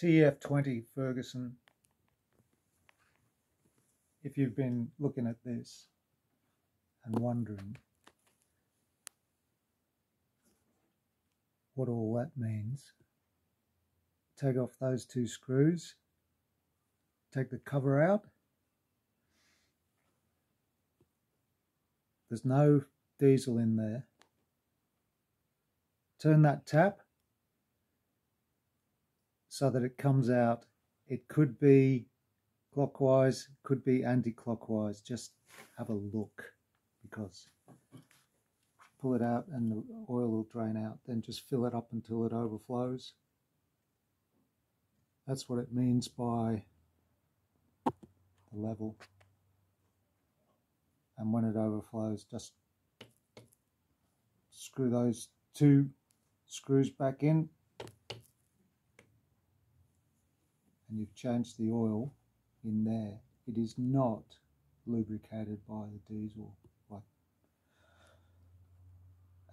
TEF 20 Ferguson. If you've been looking at this and wondering what all that means, take off those two screws, take the cover out. There's no diesel in there. Turn that tap so that it comes out. It could be clockwise, could be anti-clockwise. Just have a look because pull it out and the oil will drain out. Then just fill it up until it overflows. That's what it means by the level. And when it overflows, just screw those two screws back in and you've changed the oil in there. It is not lubricated by the diesel. Like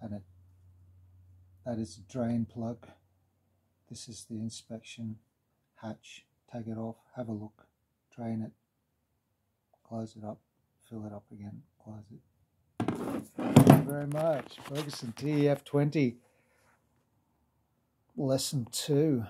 and it that is a drain plug. This is the inspection hatch. Take it off have a look drain it close it up fill it up again close it. Thank you very much. Ferguson tef 20 lesson two